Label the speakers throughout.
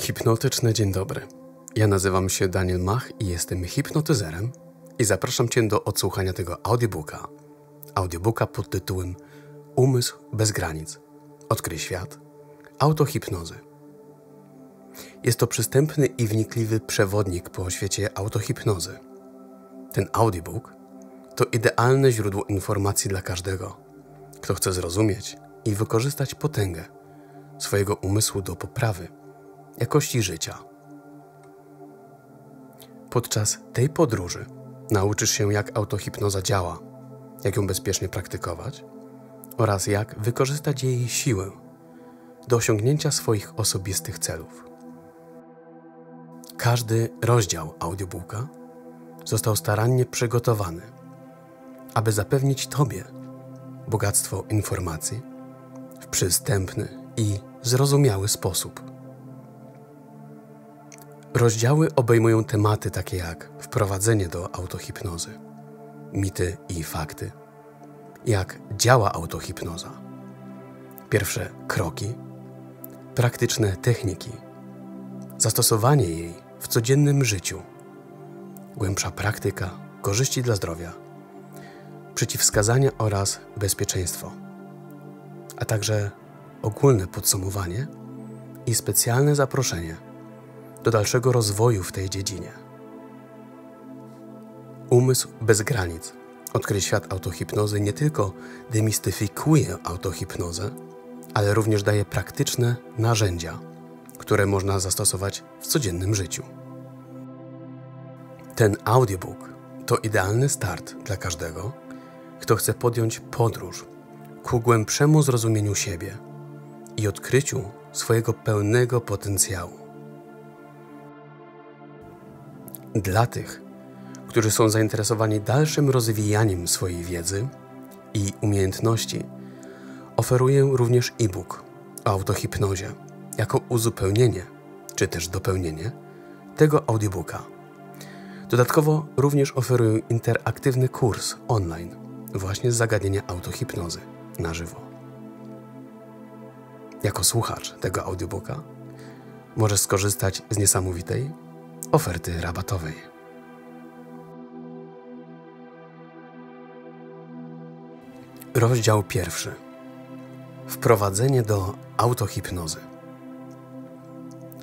Speaker 1: Hipnotyczny dzień dobry. Ja nazywam się Daniel Mach i jestem hipnotyzerem i zapraszam Cię do odsłuchania tego audiobooka. Audiobooka pod tytułem Umysł bez granic. Odkryj świat. Autohipnozy. Jest to przystępny i wnikliwy przewodnik po świecie autohipnozy. Ten audiobook to idealne źródło informacji dla każdego, kto chce zrozumieć i wykorzystać potęgę swojego umysłu do poprawy jakości życia. Podczas tej podróży nauczysz się, jak autohipnoza działa, jak ją bezpiecznie praktykować oraz jak wykorzystać jej siłę do osiągnięcia swoich osobistych celów. Każdy rozdział audiobooka został starannie przygotowany, aby zapewnić Tobie bogactwo informacji w przystępny i zrozumiały sposób. Rozdziały obejmują tematy takie jak wprowadzenie do autohipnozy, mity i fakty, jak działa autohipnoza, pierwsze kroki, praktyczne techniki, zastosowanie jej w codziennym życiu, głębsza praktyka, korzyści dla zdrowia, przeciwwskazania oraz bezpieczeństwo, a także ogólne podsumowanie i specjalne zaproszenie – do dalszego rozwoju w tej dziedzinie. Umysł bez granic. Odkryć świat autohipnozy nie tylko demistyfikuje autohipnozę, ale również daje praktyczne narzędzia, które można zastosować w codziennym życiu. Ten audiobook to idealny start dla każdego, kto chce podjąć podróż ku głębszemu zrozumieniu siebie i odkryciu swojego pełnego potencjału. Dla tych, którzy są zainteresowani dalszym rozwijaniem swojej wiedzy i umiejętności, oferuję również e-book o autohipnozie jako uzupełnienie czy też dopełnienie tego audiobooka. Dodatkowo również oferuję interaktywny kurs online właśnie z zagadnienia autohipnozy na żywo. Jako słuchacz tego audiobooka możesz skorzystać z niesamowitej oferty rabatowej. Rozdział pierwszy. Wprowadzenie do autohipnozy.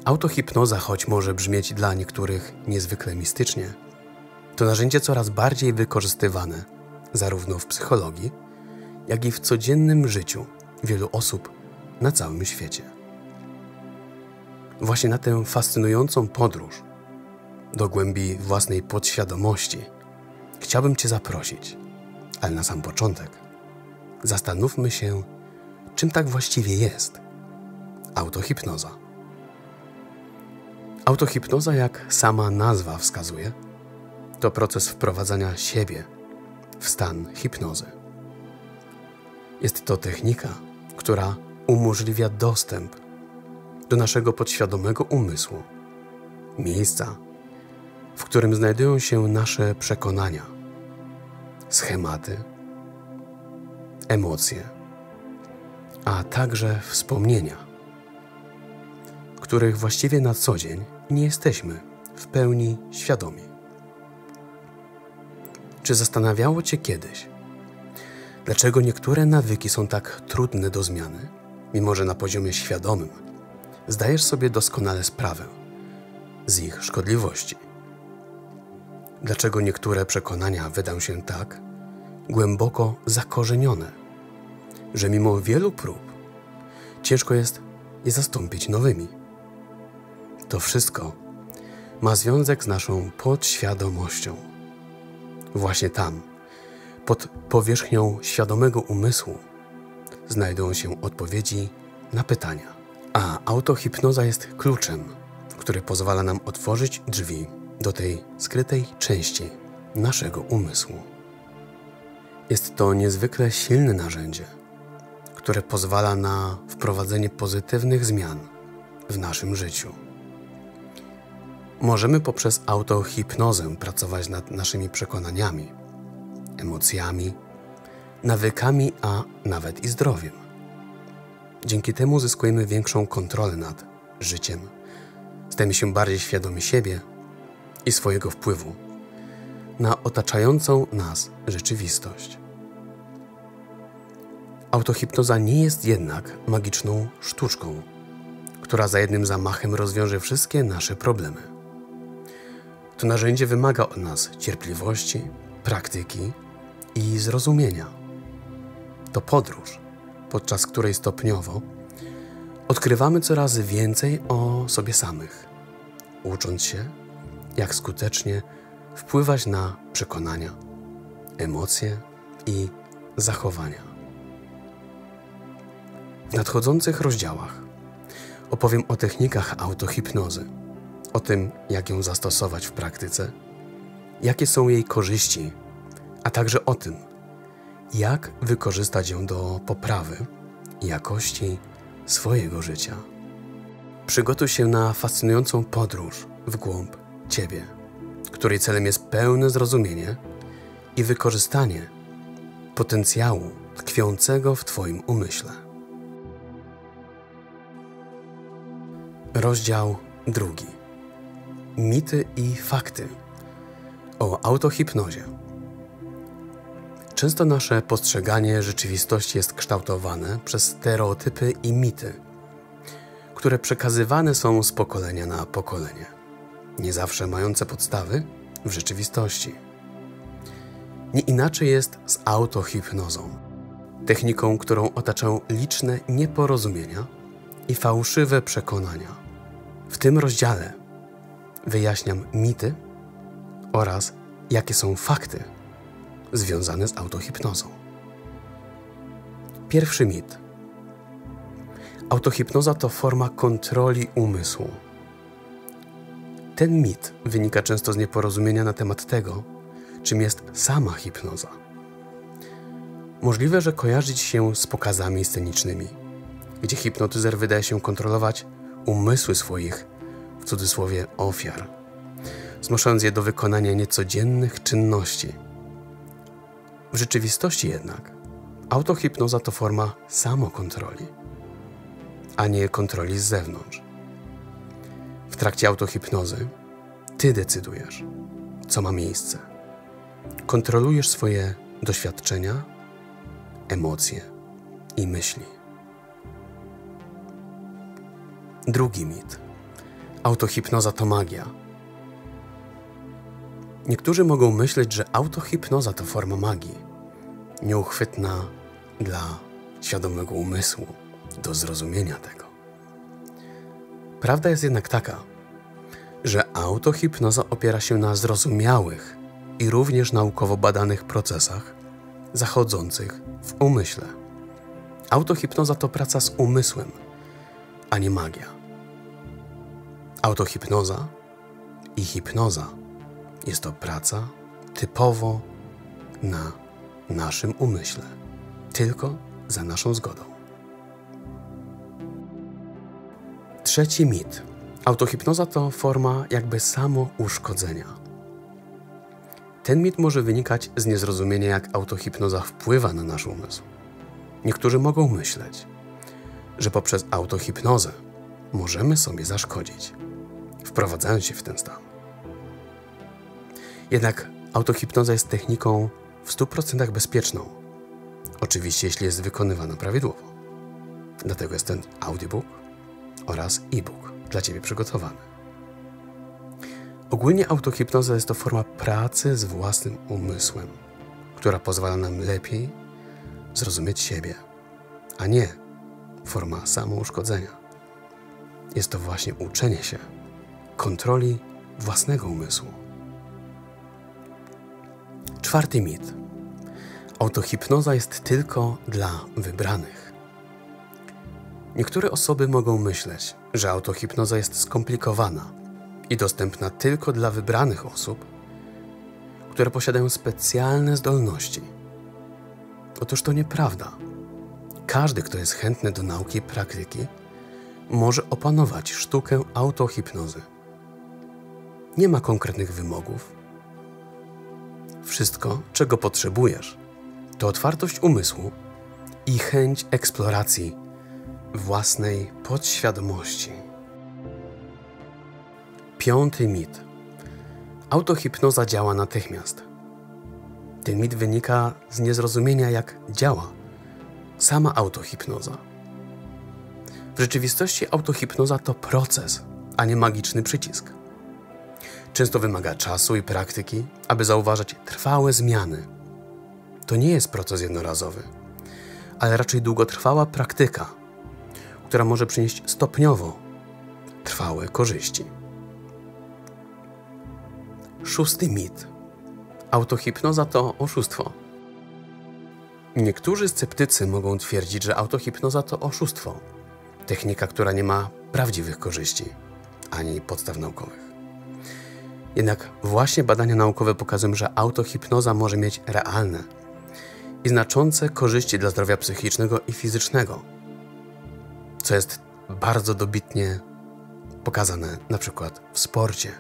Speaker 1: Autohipnoza, choć może brzmieć dla niektórych niezwykle mistycznie, to narzędzie coraz bardziej wykorzystywane zarówno w psychologii, jak i w codziennym życiu wielu osób na całym świecie. Właśnie na tę fascynującą podróż do głębi własnej podświadomości, chciałbym Cię zaprosić. Ale na sam początek zastanówmy się, czym tak właściwie jest autohipnoza. Autohipnoza, jak sama nazwa wskazuje, to proces wprowadzania siebie w stan hipnozy. Jest to technika, która umożliwia dostęp do naszego podświadomego umysłu, miejsca, w którym znajdują się nasze przekonania, schematy, emocje, a także wspomnienia, których właściwie na co dzień nie jesteśmy w pełni świadomi. Czy zastanawiało Cię kiedyś, dlaczego niektóre nawyki są tak trudne do zmiany, mimo że na poziomie świadomym zdajesz sobie doskonale sprawę z ich szkodliwości? Dlaczego niektóre przekonania wydają się tak głęboko zakorzenione, że mimo wielu prób ciężko jest je zastąpić nowymi. To wszystko ma związek z naszą podświadomością. Właśnie tam, pod powierzchnią świadomego umysłu, znajdują się odpowiedzi na pytania. A autohipnoza jest kluczem, który pozwala nam otworzyć drzwi do tej skrytej części naszego umysłu. Jest to niezwykle silne narzędzie, które pozwala na wprowadzenie pozytywnych zmian w naszym życiu. Możemy poprzez autohipnozę pracować nad naszymi przekonaniami, emocjami, nawykami, a nawet i zdrowiem. Dzięki temu zyskujemy większą kontrolę nad życiem, Stajemy się bardziej świadomi siebie i swojego wpływu na otaczającą nas rzeczywistość. Autohipnoza nie jest jednak magiczną sztuczką, która za jednym zamachem rozwiąże wszystkie nasze problemy. To narzędzie wymaga od nas cierpliwości, praktyki i zrozumienia. To podróż, podczas której stopniowo odkrywamy coraz więcej o sobie samych, ucząc się, jak skutecznie wpływać na przekonania, emocje i zachowania. W nadchodzących rozdziałach opowiem o technikach autohipnozy, o tym, jak ją zastosować w praktyce, jakie są jej korzyści, a także o tym, jak wykorzystać ją do poprawy jakości swojego życia. Przygotuj się na fascynującą podróż w głąb Ciebie, której celem jest pełne zrozumienie i wykorzystanie potencjału tkwiącego w Twoim umyśle. Rozdział drugi. Mity i fakty o autohipnozie. Często nasze postrzeganie rzeczywistości jest kształtowane przez stereotypy i mity, które przekazywane są z pokolenia na pokolenie, nie zawsze mające podstawy w rzeczywistości. Nie inaczej jest z autohipnozą, techniką, którą otaczają liczne nieporozumienia i fałszywe przekonania. W tym rozdziale wyjaśniam mity oraz jakie są fakty związane z autohipnozą. Pierwszy mit. Autohipnoza to forma kontroli umysłu. Ten mit wynika często z nieporozumienia na temat tego, czym jest sama hipnoza. Możliwe, że kojarzyć się z pokazami scenicznymi, gdzie hipnotyzer wydaje się kontrolować umysły swoich, w cudzysłowie, ofiar, zmuszając je do wykonania niecodziennych czynności – w rzeczywistości jednak autohipnoza to forma samokontroli, a nie kontroli z zewnątrz. W trakcie autohipnozy ty decydujesz, co ma miejsce. Kontrolujesz swoje doświadczenia, emocje i myśli. Drugi mit. Autohipnoza to magia Niektórzy mogą myśleć, że autohipnoza to forma magii, nieuchwytna dla świadomego umysłu do zrozumienia tego. Prawda jest jednak taka, że autohipnoza opiera się na zrozumiałych i również naukowo badanych procesach zachodzących w umyśle. Autohipnoza to praca z umysłem, a nie magia. Autohipnoza i hipnoza jest to praca typowo na naszym umyśle, tylko za naszą zgodą. Trzeci mit. Autohipnoza to forma jakby samouszkodzenia. Ten mit może wynikać z niezrozumienia, jak autohipnoza wpływa na nasz umysł. Niektórzy mogą myśleć, że poprzez autohipnozę możemy sobie zaszkodzić, wprowadzając się w ten stan. Jednak autohipnoza jest techniką w 100% bezpieczną. Oczywiście, jeśli jest wykonywana prawidłowo. Dlatego jest ten audiobook oraz e-book dla Ciebie przygotowany. Ogólnie autohipnoza jest to forma pracy z własnym umysłem, która pozwala nam lepiej zrozumieć siebie, a nie forma samouszkodzenia. Jest to właśnie uczenie się kontroli własnego umysłu. Czwarty mit. Autohipnoza jest tylko dla wybranych. Niektóre osoby mogą myśleć, że autohipnoza jest skomplikowana i dostępna tylko dla wybranych osób, które posiadają specjalne zdolności. Otóż to nieprawda. Każdy, kto jest chętny do nauki i praktyki, może opanować sztukę autohipnozy. Nie ma konkretnych wymogów wszystko, czego potrzebujesz, to otwartość umysłu i chęć eksploracji własnej podświadomości. Piąty mit. Autohipnoza działa natychmiast. Ten mit wynika z niezrozumienia, jak działa sama autohipnoza. W rzeczywistości autohipnoza to proces, a nie magiczny przycisk. Często wymaga czasu i praktyki, aby zauważać trwałe zmiany. To nie jest proces jednorazowy, ale raczej długotrwała praktyka, która może przynieść stopniowo trwałe korzyści. Szósty mit. Autohipnoza to oszustwo. Niektórzy sceptycy mogą twierdzić, że autohipnoza to oszustwo, technika, która nie ma prawdziwych korzyści ani podstaw naukowych. Jednak właśnie badania naukowe pokazują, że autohipnoza może mieć realne i znaczące korzyści dla zdrowia psychicznego i fizycznego, co jest bardzo dobitnie pokazane na przykład w sporcie,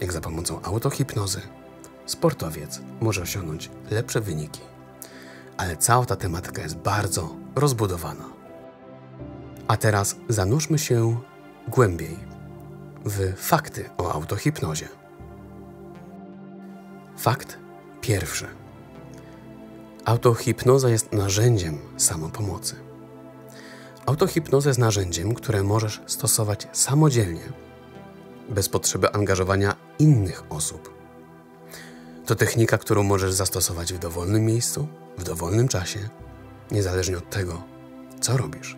Speaker 1: jak za pomocą autohipnozy sportowiec może osiągnąć lepsze wyniki. Ale cała ta tematyka jest bardzo rozbudowana. A teraz zanurzmy się głębiej w fakty o autohipnozie. Fakt pierwszy. Autohipnoza jest narzędziem samopomocy. Autohipnoza jest narzędziem, które możesz stosować samodzielnie, bez potrzeby angażowania innych osób. To technika, którą możesz zastosować w dowolnym miejscu, w dowolnym czasie, niezależnie od tego, co robisz.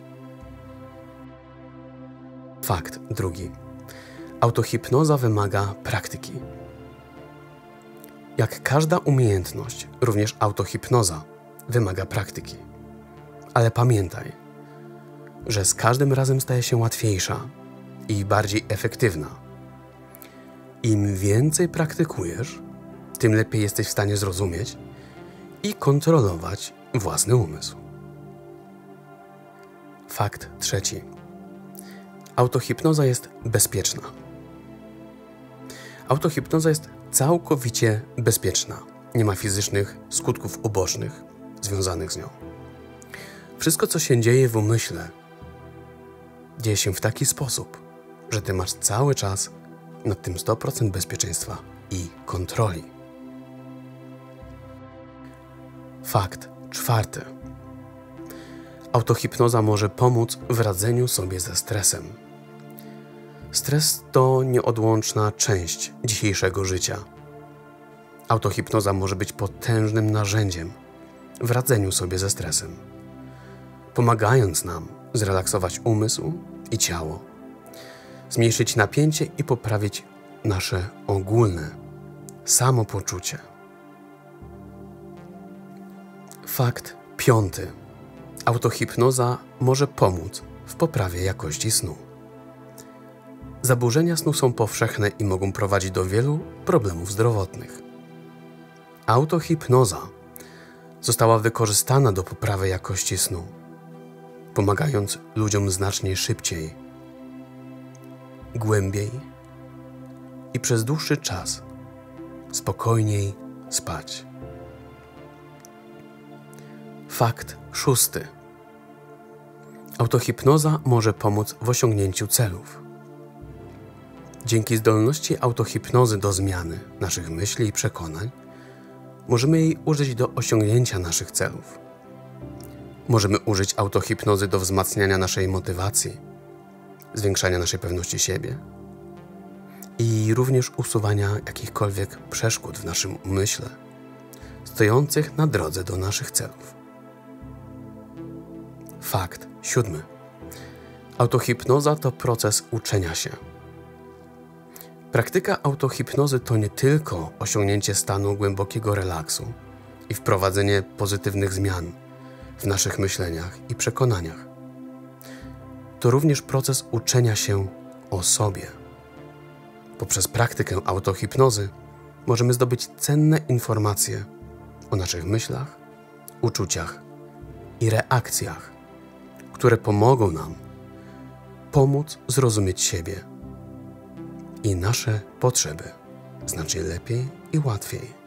Speaker 1: Fakt drugi. Autohipnoza wymaga praktyki. Jak każda umiejętność, również autohipnoza wymaga praktyki. Ale pamiętaj, że z każdym razem staje się łatwiejsza i bardziej efektywna. Im więcej praktykujesz, tym lepiej jesteś w stanie zrozumieć i kontrolować własny umysł. Fakt trzeci. Autohipnoza jest bezpieczna. Autohipnoza jest całkowicie bezpieczna. Nie ma fizycznych skutków ubocznych związanych z nią. Wszystko, co się dzieje w umyśle, dzieje się w taki sposób, że ty masz cały czas nad tym 100% bezpieczeństwa i kontroli. Fakt czwarty. Autohipnoza może pomóc w radzeniu sobie ze stresem. Stres to nieodłączna część dzisiejszego życia. Autohipnoza może być potężnym narzędziem w radzeniu sobie ze stresem, pomagając nam zrelaksować umysł i ciało, zmniejszyć napięcie i poprawić nasze ogólne samopoczucie. Fakt piąty. Autohipnoza może pomóc w poprawie jakości snu. Zaburzenia snu są powszechne i mogą prowadzić do wielu problemów zdrowotnych. Autohipnoza została wykorzystana do poprawy jakości snu, pomagając ludziom znacznie szybciej, głębiej i przez dłuższy czas spokojniej spać. Fakt szósty. Autohipnoza może pomóc w osiągnięciu celów. Dzięki zdolności autohipnozy do zmiany naszych myśli i przekonań, możemy jej użyć do osiągnięcia naszych celów. Możemy użyć autohipnozy do wzmacniania naszej motywacji, zwiększania naszej pewności siebie i również usuwania jakichkolwiek przeszkód w naszym umyśle, stojących na drodze do naszych celów. Fakt siódmy. Autohipnoza to proces uczenia się. Praktyka autohipnozy to nie tylko osiągnięcie stanu głębokiego relaksu i wprowadzenie pozytywnych zmian w naszych myśleniach i przekonaniach. To również proces uczenia się o sobie. Poprzez praktykę autohipnozy możemy zdobyć cenne informacje o naszych myślach, uczuciach i reakcjach które pomogą nam pomóc zrozumieć siebie i nasze potrzeby znacznie lepiej i łatwiej.